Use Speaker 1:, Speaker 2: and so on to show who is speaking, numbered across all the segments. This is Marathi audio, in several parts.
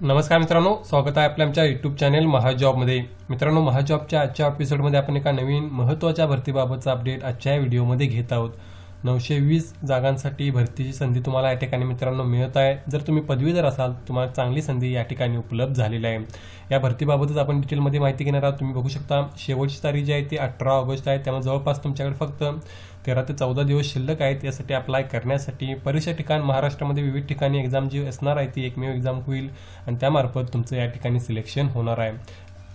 Speaker 1: नमस्कार मित्रांनो स्वागत आहे आपल्या आमच्या युट्यूब चॅनेल महाजॉबमध्ये. मित्रांनो महाजॉबच्या आजच्या एपिसोडमध्ये आपण एका नवीन महत्त्वाच्या भरतीबाबतचा अपडेट आजच्या या व्हिडिओमध्ये घेत आहोत. नऊशे वीस जागांसाठी भरतीची संधी तुम्हाला या ठिकाणी मित्रांनो मिळत आहे. जर तुम्ही पदवीधर असाल तुम्हाला चांगली संधी या ठिकाणी उपलब्ध झालेली आहे. या भरतीबाबतच आपण डिटेलमध्ये माहिती घेणार आहोत. तुम्ही बघू शकता शेवटची तारीख जी आहे ती अठरा ऑगस्ट आहे. त्यामुळे जवळपास तुमच्याकडे फक्त तेरा ते चौदा दिवस शिल्लक आहेत. यासाठी अप्लाय करण्यासाठी परीक्षा ठिकाण महाराष्ट्रामध्ये विविध ठिकाणी एक्झाम जी असणार आहे ती एकमेव एक्झाम होईल. आणि त्यामार्फत तुमचं या ठिकाणी सिलेक्शन होणार आहे.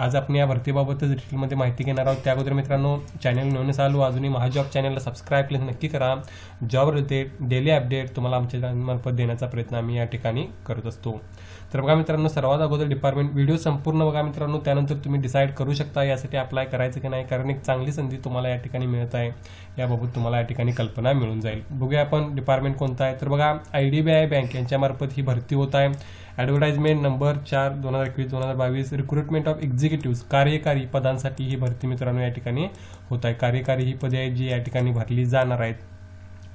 Speaker 1: आज आपण या भरतीबाबतच डिटेलमध्ये माहिती घेणार आहोत. त्या अगोदर मित्रांनो चॅनल नवीन चालू अजूनही महाजॉब चॅनलला सबस्क्राईब केलं नक्की करा. जॉब रिलेटेड डेली अपडेट तुम्हाला आमच्या चॅनलमार्फत देण्याचा प्रयत्न आम्ही या ठिकाणी करत असतो. तर बघा मित्रांनो सर्वात अगोदर डिपार्टमेंट व्हिडिओ संपूर्ण बघा मित्रांनो. त्यानंतर तुम्ही डिसाईड करू शकता यासाठी अप्लाय करायचं की नाही कारण एक चांगली संधी तुम्हाला या ठिकाणी मिळत आहे. याबाबत तुम्हाला या ठिकाणी कल्पना मिळून जाईल. बघूया आपण डिपार्टमेंट कोणता आहे. तर बघा I D B I bank यांच्यामार्फत ही भरती होत आहे. ॲडव्हर्टाइजमेंट नंबर चार दोन हजार एकवीस दोन हजार बावीस. रिक्रुटमेंट ऑफ एक्झिक्युटिव्ह कार्यकारी पदांसाठी ही भरती मित्रांनो या ठिकाणी होत आहे. कार्यकारी ही पदे आहेत जी या ठिकाणी भरली जाणार आहेत.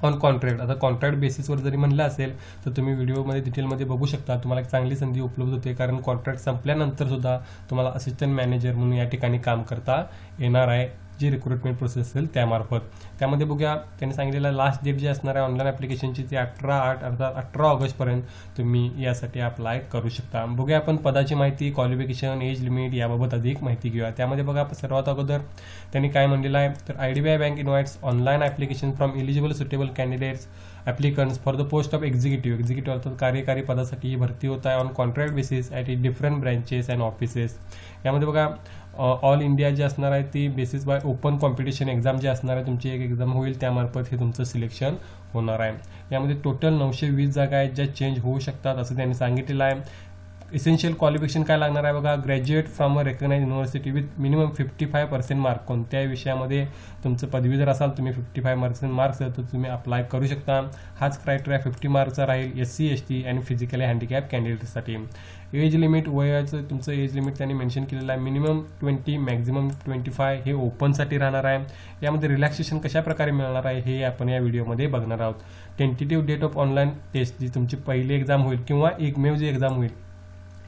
Speaker 1: ऑन कॉन्ट्रॅक्ट आता कॉन्ट्रॅक्ट बेसिसवर जरी म्हणलं असेल तर तुम्ही व्हिडिओमध्ये डिटेलमध्ये बघू शकता. तुम्हाला एक चांगली संधी उपलब्ध होते कारण कॉन्ट्रॅक्ट संपल्यानंतर सुद्धा तुम्हाला असिस्टंट मॅनेजर म्हणून या ठिकाणी काम करता येणार आहे. जी रिक्रुटमेंट प्रोसेस असेल त्यामार्फत. त्यामध्ये बघूया त्यांनी सांगितलेलं लास्ट डेट जी असणार आहे ऑनलाईन ॲप्लिकेशनची ती अठरा आठ अर्थात अठरा ऑगस्टपर्यंत तुम्ही यासाठी अप्लाय करू शकता. बघूया आपण पदाची माहिती क्वालिफिकेशन एज लिमिट याबाबत अधिक माहिती घेऊया. त्यामध्ये बघा सर्वात अगोदर त्यांनी काय म्हणलेलं आहे तर I D B I bank invites online application from eligible suitable candidates applicants for the post of executive executive अर्थात कार्यकारी पदासाठी ही भरती होत आहे on contract basis at different branches and offices यामध्ये बघा ऑल इंडिया जी असणार आहे ती basis by open competition exam जी असणार आहे तुमची एक एक्झाम होईल त्यामार्फत हे तुमचं सिलेक्शन होणार आहे. यामध्ये टोटल नऊशे वीस जागा आहेत ज्या चेंज होऊ शकतात असं त्यांनी सांगितलेलं आहे. इसेन्शियल क्वालिफिकेशन काय लागणार आहे बघा graduate from a recognize university with minimum fifty five percent mark कोणत्याही विषयामध्ये तुमचं पदवी जर असाल तुम्ही फिफ्टी फाय पर्सेंट मार्क्स तर तुम्ही अप्लाय करू शकता. हाच क्रायटेरिया फिफ्टी मार्कचा राहील एस सी एस टी आणि फिजिकली हँडिकॅप कॅन्डिडेटसाठी एज लिमिट वयाचं तुमचं एज लिमिट त्यांनी मेन्शन केलेलं आहे. Minimum twenty maximum twenty five हे ओपनसाठी राहणार आहे. यामध्ये रिलॅक्सेशन कशाप्रकारे मिळणार आहे हे आपण या व्हिडिओमध्ये बघणार आहोत. Tentative date of online test जी तुमची पहिली एक्झाम होईल किंवा एकमेव जी एक्झाम होईल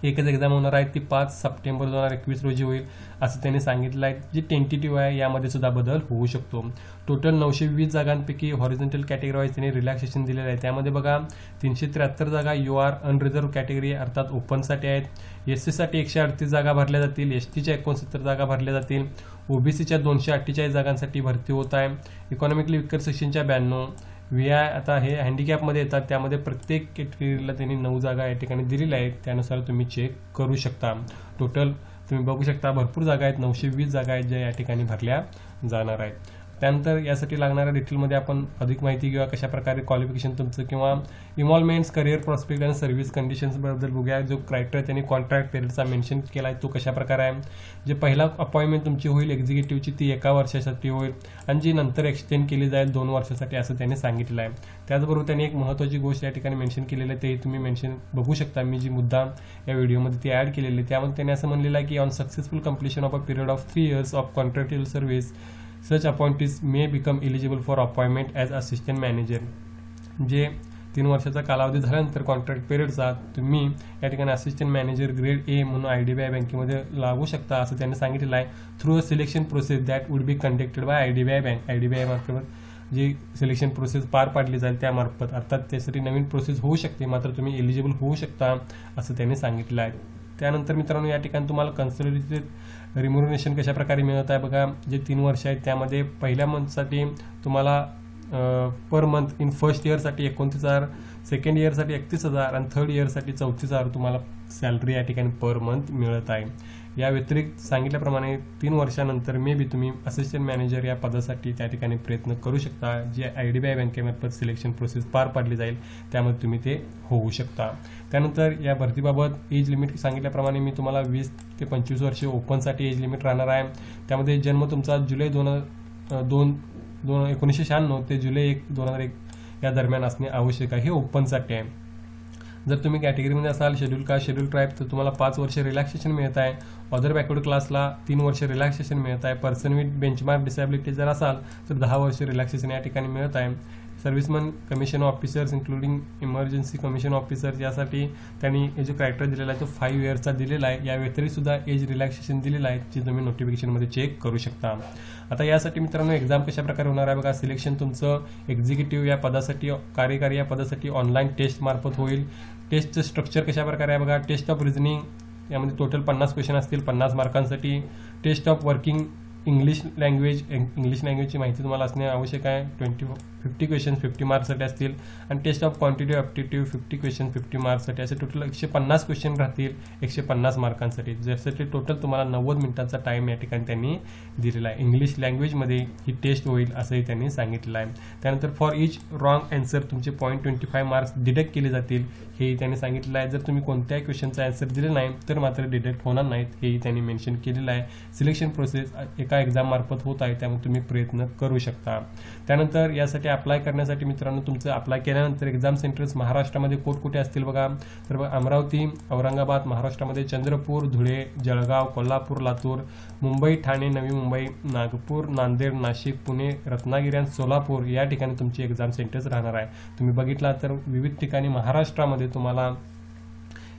Speaker 1: एकच एक्झाम होणार आहे ती पाच सप्टेंबर दोन हजार एकवीस रोजी होईल असं त्यांनी सांगितलं आहे. जी टेंटेटिव्ह आहे यामध्ये सुद्धा बदल होऊ शकतो. टोटल नऊशे वीस जागांपैकी हॉरिझेंटल कॅटेगरी वाईज त्यांनी रिलॅक्सेशन दिलेलं आहे. त्यामध्ये बघा तीनशे त्र्याहत्तर जागा यू आर अनरिझर्व्ह कॅटेगरी अर्थात ओपनसाठी आहेत. एस सीसाठी एकशे अडतीस जागा भरल्या जातील. एस टीच्या एकोणसत्तर जागा भरल्या जातील. ओबीसीच्या दोनशे अठ्ठेचाळीस जागांसाठी भरती होत आहे. इकॉनॉमिकली विकर सेक्शनच्या ब्याण्णव. व्ही आय आता हे हँडिकॅपमध्ये येतात त्यामध्ये प्रत्येक कॅटेगरीला त्यांनी नऊ जागा या ठिकाणी दिलेल्या आहेत. त्यानुसार तुम्ही चेक करू शकता. टोटल तुम्ही बघू शकता भरपूर जागा आहेत. नऊशे वीस जागा आहेत ज्या या ठिकाणी भरल्या जाणार आहेत. त्यानंतर यासाठी लागणाऱ्या डिटेलमध्ये आपण अधिक माहिती घेऊया कशा प्रकारे क्वालिफिकेशन तुमचं किंवा इन्व्हॉल्वमेंट्स करिअर प्रॉस्पेक्ट आणि सर्व्हिस कंडिशन्सबद्दल बघूया. जो क्रायटेरिया त्यांनी कॉन्ट्रॅक्ट पिरियडचा मेन्शन केला आहे तो कशा प्रकारे आहे? जे पहिला अपॉइंटमेंट तुमची होईल एक्झिक्युटिव्हची ती एका वर्षासाठी होईल आणि जी नंतर एक्सटेंड केली जाईल दोन वर्षासाठी असं त्यांनी सांगितलं आहे. त्याचबरोबर त्यांनी एक महत्त्वाची गोष्ट या ठिकाणी मेन्शन केलेली आहे ते तुम्ही मेन्शन बघू शकता. मी जी मुद्दा या व्हिडिओमध्ये ती ॲड केलेली आहे त्यामध्ये त्यांनी असं म्हणलेलं आहे की on successful completion of a period of three years of contractual service such appointees may become eligible for appointment as assistant manager जे तीन वर्षाचा कालावधी झाल्यानंतर कॉन्ट्रॅक्ट पिरियडचा तुम्ही या ठिकाणी असिस्टंट मॅनेजर ग्रेड ए म्हणून आय डी बी आय बँकेमध्ये लागू शकता असं त्यांनी सांगितलेलं आहे. Through a selection process that would be conducted by I D B I bank I D B I मार्फत जी सिलेक्शन प्रोसेस पार पाडली जाईल त्यामार्फत अर्थात त्यासाठी नवीन प्रोसेस होऊ शकते मात्र तुम्ही एलिजिबल होऊ शकता असं त्यांनी सांगितलं आहे. त्यानंतर मित्रांनो या ठिकाणी तुम्हाला कन्सल्टेड रिम्युनेशन कशा प्रकारे मिळत आहे बघा. जे तीन वर्ष आहेत त्यामध्ये पहिल्या मंथसाठी तुम्हाला पर मंथ इन फर्स्ट इयरसाठी एकोणतीस हजार सेकंड इयरसाठी एकतीस हजार आणि थर्ड इयरसाठी चौतीस हजार तुम्हाला सॅलरी या ठिकाणी पर मंथ मिळत आहे. या व्यतिरिक्त सांगितल्याप्रमाणे तीन वर्षानंतर मे बी तुम्ही असिस्टंट मॅनेजर या पदासाठी त्या ठिकाणी प्रयत्न करू शकता जे आय डी बी आय बँकेमार्फत सिलेक्शन प्रोसेस पार पाडली जाईल. त्यामध्ये तुम्ही ते होऊ शकता. त्यानंतर या भरतीबाबत एज लिमिट सांगितल्याप्रमाणे मी तुम्हाला वीस ते पंचवीस वर्षे ओपनसाठी एज लिमिट राहणार आहे. त्यामध्ये जन्म तुमचा जुलै दोन दोन दोन एकोणीसशे शहाण्णव ते जुलै एक दोन हजार एक या दरम्यान असणे आवश्यक आहे. हे ओपनसाठी आहे. जर तुम्ही कॅटेगरीमध्ये असाल शेड्यूल कास्ट शेड्यूल ट्राईब तर तुम्हाला पाच वर्ष रिलॅक्सेशन मिळत आहे. अदर बॅकवर्ड क्लासला तीन वर्ष रिलॅक्सेशन मिळत आहे. पर्सन विथ बेंचमार्क डिसॅबिलिटी जर असाल तर दहा वर्ष रिलॅक्सेशन या ठिकाणी मिळत आहे. Servicemen commission officers including emergency commission officers यासाठी त्यांनी हे जो क्रायटेरिया दिलेला आहे तो फाईव्ह इयरचा दिलेला आहे. या व्यतिरिक्त सुद्धा एज रिलॅक्सेशन दिलेलं आहे जे तुम्ही नोटिफिकेशनमध्ये चेक करू शकता. आता यासाठी मित्रांनो एक्झाम कशाप्रकारे होणार आहे बघा. सिलेक्शन तुमचं एक्झिक्युटिव्ह या पदासाठी कार्यकारी या पदासाठी ऑनलाईन टेस्ट मार्फत होईल. टेस्टचं स्ट्रक्चर कशाप्रकारे आहे बघा. टेस्ट ऑफ रिझनिंग यामध्ये टोटल पन्नास क्वेश्चन असतील पन्नास मार्कांसाठी test of working English language English लँग्वेजची माहिती तुम्हाला असणे आवश्यक आहे. ट्वेंटी फिफ्टी क्वेश्चन फिफ्टी मार्क्ससाठी असतील. आणि test of quantity aptitude fifty question fifty मार्क्ससाठी असे टोटल एकशे पन्नास क्वेश्चन राहतील एकशे पन्नास मार्कांसाठी ज्यासाठी टोटल तुम्हाला नव्वद मिनिटांचा टाईम या ठिकाणी त्यांनी दिलेला आहे. इंग्लिश लँग्वेजमध्ये ही टेस्ट होईल असंही त्यांनी सांगितलं आहे. त्यानंतर फॉर इच रॉंग अँसर तुमचे point twenty five marks deduct केले जातील हेही त्यांनी सांगितलं आहे. जर तुम्ही कोणत्याही क्वेश्चनचा आन्सर दिले नाही तर मात्र डिडक्ट होणार नाहीत हेही त्यांनी मेन्शन केलेलं आहे. सिलेक्शन प्रोसेस एका एक्झाम मार्फत होत आहे त्यामुळे तुम्ही प्रयत्न करू शकता. त्यानंतर यासाठी अप्लाय करण्यासाठी मित्रांनो तुमचं अप्लाय केल्यानंतर एक्झाम सेंटर्स महाराष्ट्रामध्ये कोट कुठे असतील बघा. तर अमरावती औरंगाबाद महाराष्ट्रामध्ये चंद्रपूर धुळे जळगाव कोल्हापूर लातूर मुंबई ठाणे नवी मुंबई नागपूर नांदेड नाशिक पुणे रत्नागिरी आणि सोलापूर या ठिकाणी तुमची एक्झाम सेंटर्स राहणार आहे. तुम्ही बघितला तर विविध ठिकाणी महाराष्ट्रामध्ये तुम्हाला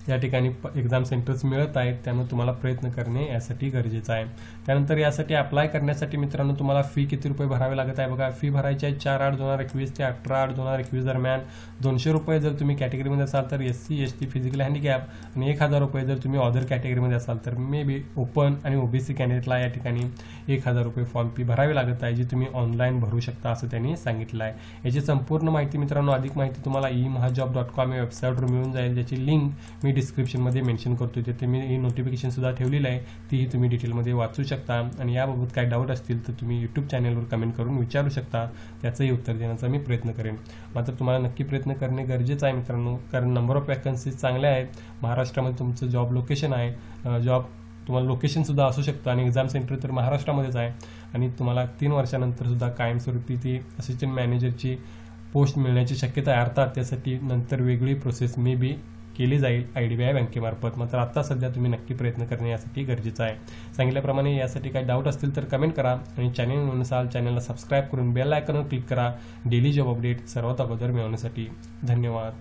Speaker 1: या ठिकाणी एक्झाम सेंटर्स मिळत आहेत त्यामुळे तुम्हाला प्रयत्न करणे यासाठी गरजेचं आहे. त्यानंतर यासाठी अप्लाय करण्यासाठी मित्रांनो तुम्हाला फी किती रुपये भरावे लागत आहे बघा. फी भरायची आहे चार आठ दोन हजार एकवीस ते अठरा आठ दोन हजार एकवीस दरम्यान. दोनशे रुपये जर तुम्ही कॅटेगरीमध्ये असाल तर S C S T physical handicap आणि एक हजार रुपये जर तुम्ही ऑदर कॅटेगरीमध्ये असाल तर मे बी ओपन आणि ओबीसी कॅन्डिडेटला या ठिकाणी एक हजार रुपये फॉर्म फी भरावी लागत आहे जी तुम्ही ऑनलाईन भरू शकता असं त्यांनी सांगितलं आहे. याची संपूर्ण माहिती मित्रांनो अधिक माहिती तुम्हाला ई महाजॉब डॉट कॉम या वेबसाईटवर मिळून जाईल. ज्याची लिंक मी डिस्क्रिप्शनमध्ये मेन्शन करतो तिथे मी ही नोटिफिकेशन सुद्धा ठेवलेलं आहे तीही तुम्ही डिटेलमध्ये वाचू शकता. आणि याबाबत काय डाऊट असतील तर तुम्ही यूट्यूब चॅनलवर कमेंट करून विचारू शकता. त्याचंही उत्तर देण्याचा मी प्रयत्न करेन. मात्र तुम्हाला नक्की प्रयत्न करणे गरजेचं आहे मित्रांनो कारण नंबर ऑफ वॅकन्सीज चांगल्या आहेत. महाराष्ट्रामध्ये तुमचं जॉब लोकेशन आहे. जॉब तुम्हाला लोकेशन सुद्धा असू शकतं. आणि एक्झाम सेंटर तर महाराष्ट्रामध्येच आहे. आणि तुम्हाला तीन वर्षानंतर सुद्धा कायमस्वरूपी ती असिस्टंट मॅनेजरची पोस्ट मिळण्याची शक्यता आहे. अर्थात त्यासाठी नंतर वेगळी प्रोसेस मे बी केली जाईल आय डी बी आय बँकेमार्फत. मात्र आता सध्या तुम्ही नक्की प्रयत्न करणे यासाठी गरजेचं आहे. सांगितल्याप्रमाणे यासाठी काही डाऊट असतील तर कमेंट करा आणि चॅनल नसाल चॅनलला सबस्क्राईब करून बेल आयकनवर क्लिक करा. डेली जॉब अपडेट सर्वात अगोदर मिळवण्यासाठी धन्यवाद.